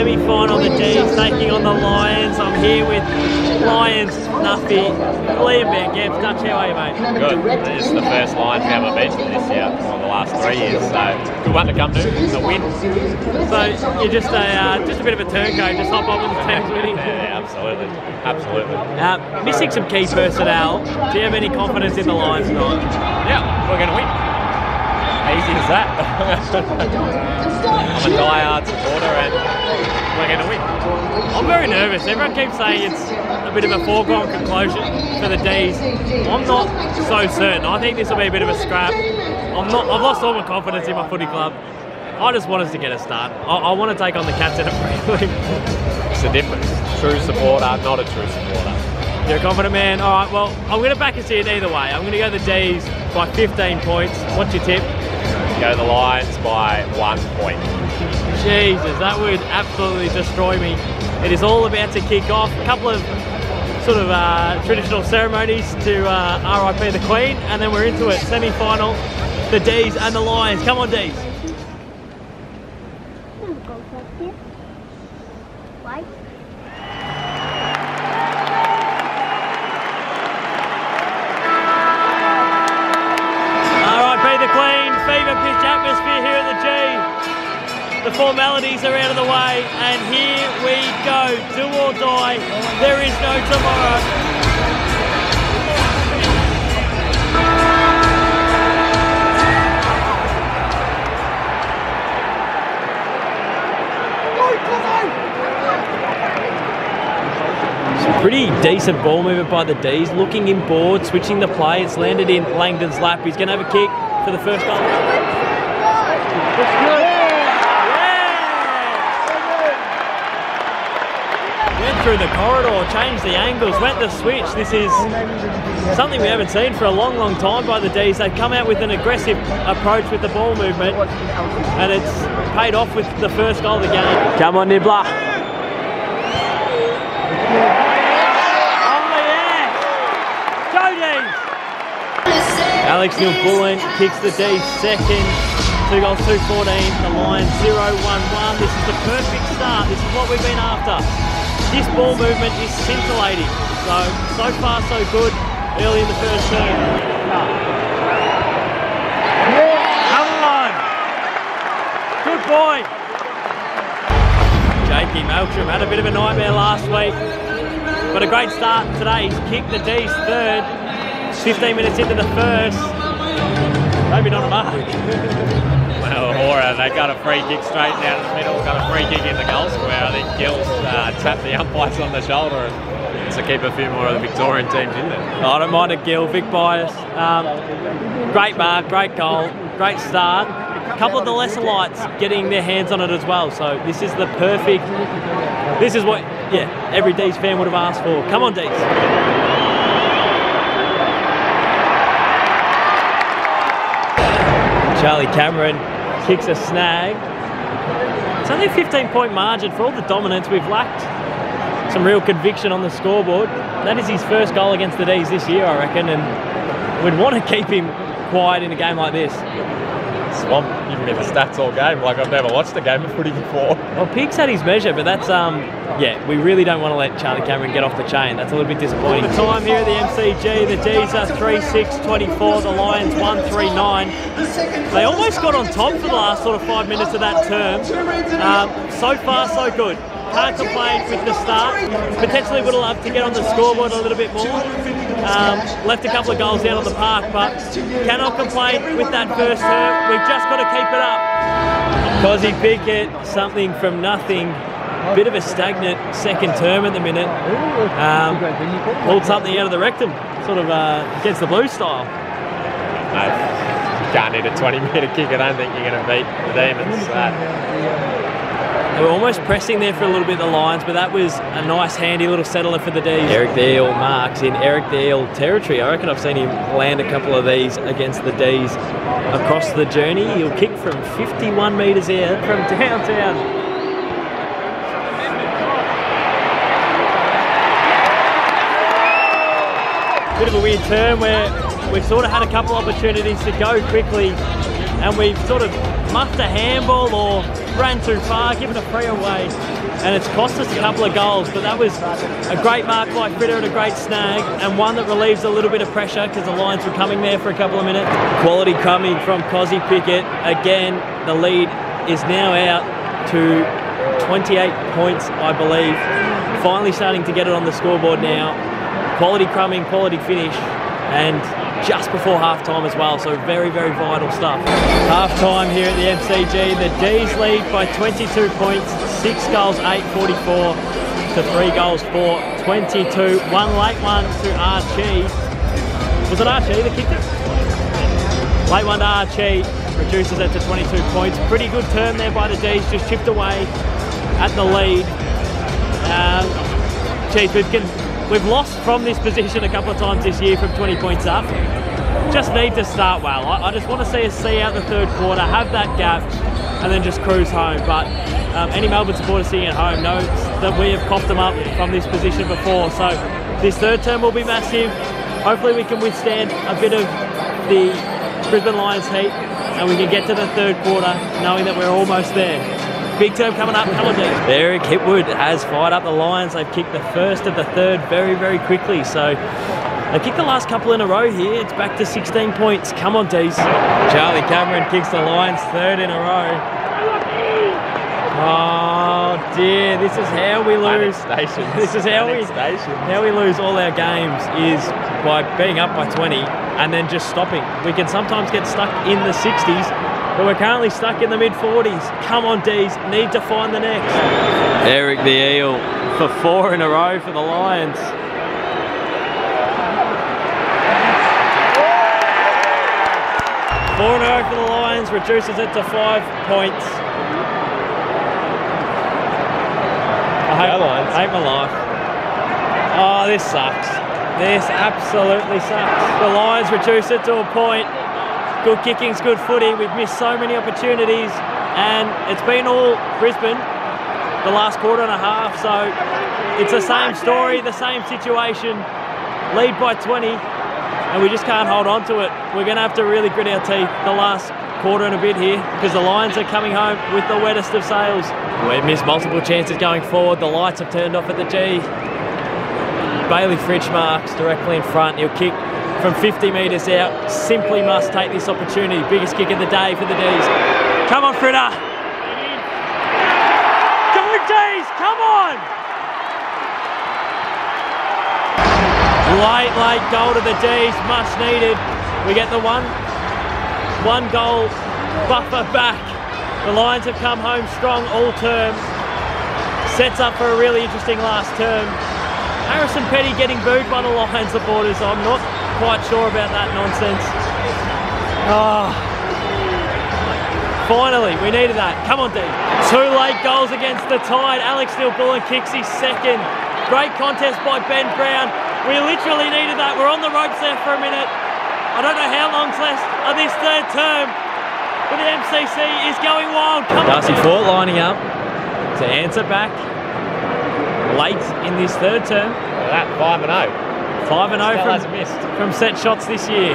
semi-final, the D's taking on the Lions. I'm here with Lions, Nuffy, Liam Van Gemp. Dutch, how are you, mate? Good. This is the first Lions game I've been to this year, or the last three years, so good one to come to. A win. So you're just a uh, just a bit of a turncoat, just hop on when the team's winning. Yeah, absolutely, absolutely. Uh, missing some key personnel. Do you have any confidence in the Lions tonight? Yeah, we're going to win. Easy as that. I'm a die-hard supporter, and we're going to win. I'm very nervous. Everyone keeps saying it's a bit of a foregone conclusion for the D's. I'm not so certain. I think this will be a bit of a scrap. I'm not. I've lost all my confidence in my footy club. I just want us to get a start. I, I want to take on the Cats in a prelim. It's the difference. True supporter, not a true supporter. You're a confident man. All right. Well, I'm going to back us in either way. I'm going to go the D's by 15 points. What's your tip? Go the Lions by one point. Jesus, that would absolutely destroy me. It is all about to kick off. A couple of sort of uh, traditional ceremonies to uh, RIP the Queen, and then we're into it. Semi-final, the D's and the Lions. Come on, D's. Why? The formalities are out of the way, and here we go. Do or die. There is no tomorrow. Pretty decent ball movement by the D's, looking in board, switching the play. It's landed in Langdon's lap. He's going to have a kick for the first goal. Yeah! Went through the corridor, changed the angles, went the switch. This is something we haven't seen for a long, long time by the D's. They've come out with an aggressive approach with the ball movement, and it's paid off with the first goal of the game. Come on, Nibbler. Oh yeah! Go D's! Alex Neal Bullen kicks the D second. Two goals, 2-14. The Lions 0-1-1. This is the perfect start. This is what we've been after. This ball movement is scintillating. So, so far so good early in the first term. Come on! Good boy! Jakey Melksham had a bit of a nightmare last week, but a great start today. He's kicked the D's third, 15 minutes into the first. Maybe not a mark. Well, Hora, they got a free kick straight down the middle, got a free kick in the goal square. I think Gills uh, tapped the umpires on the shoulder and to keep a few more of the Victorian teams in there. I don't mind a Gill, Vic Bias. Um, great mark, great goal, great start. A couple of the lesser lights getting their hands on it as well. So this is the perfect. This is what, yeah, every D's fan would have asked for. Come on, D's. Charlie Cameron kicks a snag. It's only a 15 point margin for all the dominance we've lacked. Some real conviction on the scoreboard. That is his first goal against the D's this year, I reckon, and we'd want to keep him quiet in a game like this. Swamp giving me the stats all game, like I've never watched a game of footy before. Well, Pig's had his measure, but that's, um, yeah, we really don't want to let Charlie Cameron get off the chain. That's a little bit disappointing. The time here at the MCG, the D's are 3 6 24, the Lions 1 3 9. They almost got on top for the last sort of five minutes of that term. Um, so far, so good. Can't complain with the start. Potentially would have loved to get on the scoreboard a little bit more. Um, left a couple of goals down on the park, but cannot complain with that first term. We've just got to keep it up. Cosy Pickett, something from nothing. Bit of a stagnant second term at the minute. Um, pulled something out of the rectum, sort of uh, against the blue style. You can't hit a 20 metre kick. I don't think you're going to beat the Demons. Uh, They were almost pressing there for a little bit, the Lions, but that was a nice, handy little settler for the D's. Eric the Eel marks in Eric the Eel territory. I reckon I've seen him land a couple of these against the D's across the journey. He'll kick from 51 metres out from downtown. Bit of a weird turn where we've sort of had a couple opportunities to go quickly and we've sort of muffed a handball or ran too far, given a free away. and it's cost us a couple of goals. But that was a great mark by Fritter and a great snag, and one that relieves a little bit of pressure because the Lions were coming there for a couple of minutes. Quality coming from Cozzy Pickett. Again, the lead is now out to 28 points, I believe. Finally starting to get it on the scoreboard now. Quality crumbing, quality finish, and just before half time as well, so very, very vital stuff. Half time here at the MCG, the D's lead by 22 points, six goals, 8.44 to three goals, 4, 22. One late one to Archie. Was it Archie that kicked it? Late one to Archie, reduces it to 22 points. Pretty good turn there by the D's, just chipped away at the lead. Um, geez, we've, we've lost from this position a couple of times this year from 20 points up. Just need to start well. I, I just want to see us see out the third quarter, have that gap, and then just cruise home. But um, any Melbourne supporter sitting at home knows that we have coughed them up from this position before. So this third term will be massive. Hopefully we can withstand a bit of the Brisbane Lions heat and we can get to the third quarter knowing that we're almost there. Big term coming up, come on Dean. Eric Hipwood has fired up the Lions. They've kicked the first of the third very, very quickly. So they kicked the last couple in a row here. It's back to 16 points. Come on, Dees. Charlie Cameron kicks the Lions third in a row. Oh dear, this is how we lose. This is how we how we lose all our games is by being up by 20 and then just stopping. We can sometimes get stuck in the 60s, but we're currently stuck in the mid 40s. Come on, D's, need to find the next. Eric the Eel for four in a row for the Lions. Four in a row for the Lions reduces it to five points. I hate, I hate my life. Oh, this sucks. This absolutely sucks. The Lions reduce it to a point. Good kicking's good footy. We've missed so many opportunities, and it's been all Brisbane the last quarter and a half. So it's the same story, the same situation. Lead by 20, and we just can't hold on to it. We're going to have to really grit our teeth the last quarter and a bit here because the Lions are coming home with the wettest of sails. We've missed multiple chances going forward. The lights have turned off at the G. Bailey Fritsch marks directly in front. He'll kick from 50 metres out. Simply must take this opportunity. Biggest kick of the day for the D's. Come on, Fritter. Go, D's. Come on. Late, late goal to the D's. Much needed. We get the one, one goal buffer back the Lions have come home strong all term. Sets up for a really interesting last term. Harrison Petty getting booed by the Lions supporters. I'm not quite sure about that nonsense. Oh. Finally, we needed that. Come on, D. Two late goals against the Tide. Alex Neal-Bullen kicks his second. Great contest by Ben Brown. We literally needed that. We're on the ropes there for a minute. I don't know how long's left of this third term, but the MCG is going wild. Come Darcy on, Fort lining up to answer back late in this third term. that 5 and 0. 5 and 0 from, from set shots this year.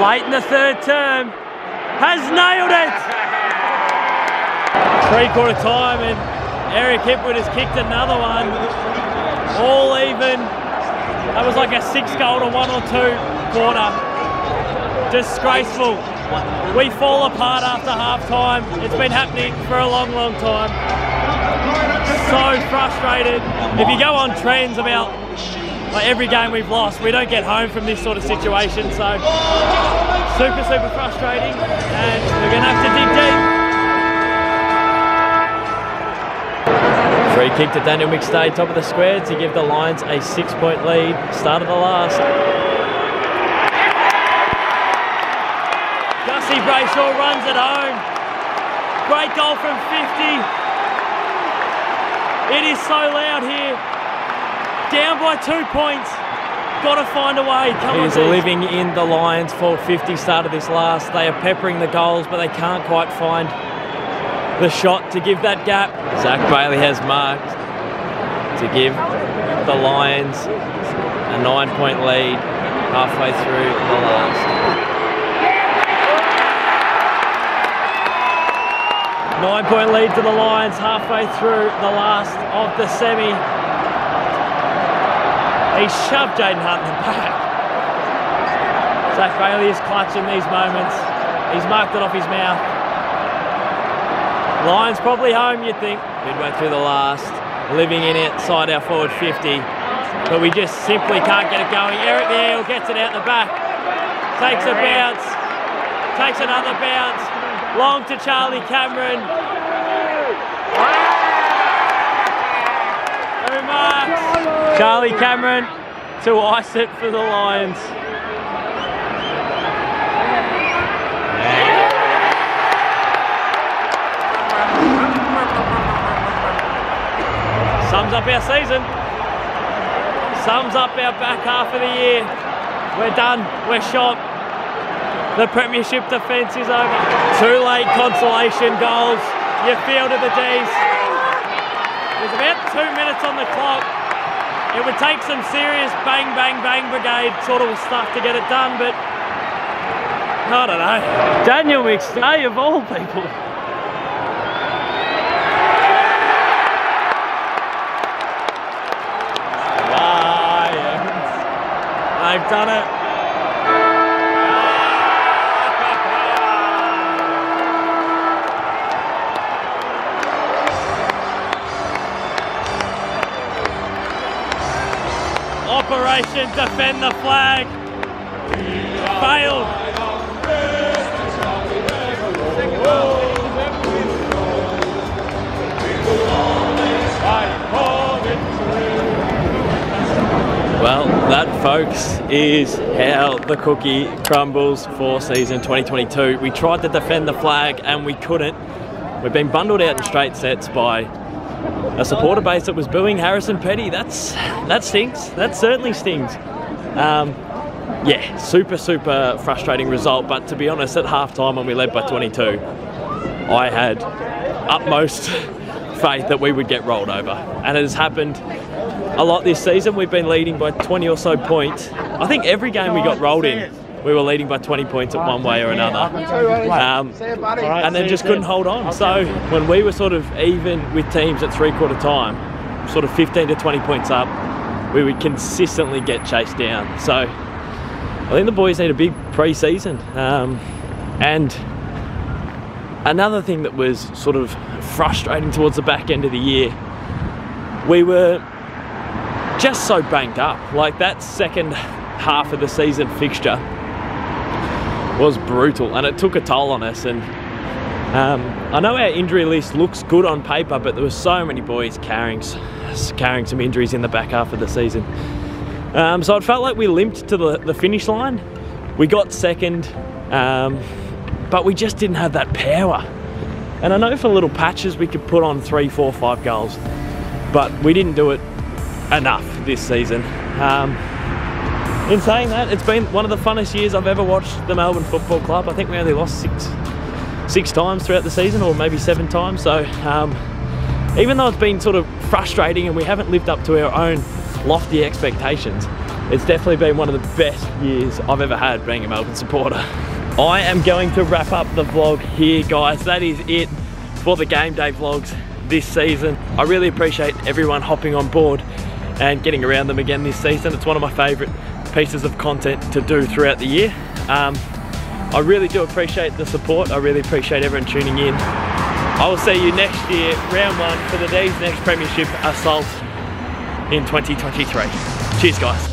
Late in the third term, has nailed it. Three quarter time, and Eric Hipwood has kicked another one. All even. That was like a six goal to one or two quarter. Disgraceful. We fall apart after half time. It's been happening for a long, long time. So frustrated. If you go on trends about like every game we've lost, we don't get home from this sort of situation. So super, super frustrating. And we're going to have to dig deep. Free kick to Daniel McStay, top of the square to give the Lions a six point lead. Start of the last. Brayshaw runs it home. Great goal from 50. It is so loud here. Down by two points. Got to find a way. Come he is living in the Lions for 50 start of this last. They are peppering the goals, but they can't quite find the shot to give that gap. Zach Bailey has marked to give the Lions a nine point lead halfway through the last. Nine point lead to the Lions halfway through the last of the semi. He shoved Jayden Hunt in the back. Zach Bailey is clutching these moments. He's marked it off his mouth. Lions probably home, you'd think. Midway through the last, living in inside our forward 50. But we just simply can't get it going. Eric the Eel gets it out the back. Takes a bounce. Takes another bounce. Long to Charlie Cameron. Marks? Charlie Cameron to ice it for the Lions. Sums up our season. Sums up our back half of the year. We're done. We're shot. The premiership defence is over. Two late consolation goals. You fielded the D's. There's about two minutes on the clock. It would take some serious bang, bang, bang brigade sort of stuff to get it done, but I don't know. Daniel McStay of all people. They've done it. Operation Defend the Flag failed. Well, that, folks, is how the cookie crumbles for season 2022. We tried to defend the flag and we couldn't. We've been bundled out in straight sets by a supporter base that was booing Harrison Petty. That's that stinks. That certainly stings. Um, yeah, super super frustrating result. But to be honest, at halftime when we led by 22, I had utmost faith that we would get rolled over, and it has happened a lot this season. We've been leading by 20 or so points. I think every game we got rolled in, we were leading by 20 points at one way or another. Um, and then just couldn't hold on. So when we were sort of even with teams at three quarter time, sort of 15 to 20 points up, we would consistently get chased down. So I think the boys need a big pre season. Um, and another thing that was sort of frustrating towards the back end of the year, we were just so banked up. Like that second half of the season fixture was brutal and it took a toll on us. And um, I know our injury list looks good on paper, but there were so many boys carrying, carrying some injuries in the back half of the season. Um, so it felt like we limped to the, the finish line. We got second, um, but we just didn't have that power. And I know for little patches we could put on three, four, five goals, but we didn't do it enough this season. In saying that, it's been one of the funnest years I've ever watched the Melbourne Football Club. I think we only lost six six times throughout the season, or maybe seven times. So um, even though it's been sort of frustrating and we haven't lived up to our own lofty expectations, it's definitely been one of the best years I've ever had being a Melbourne supporter. I am going to wrap up the vlog here, guys. That is it for the game day vlogs this season. I really appreciate everyone hopping on board and getting around them again this season. It's one of my favourite pieces of content to do throughout the year. Um, I really do appreciate the support. I really appreciate everyone tuning in. I will see you next year, round one, for the D's next Premiership Assault in 2023. Cheers, guys.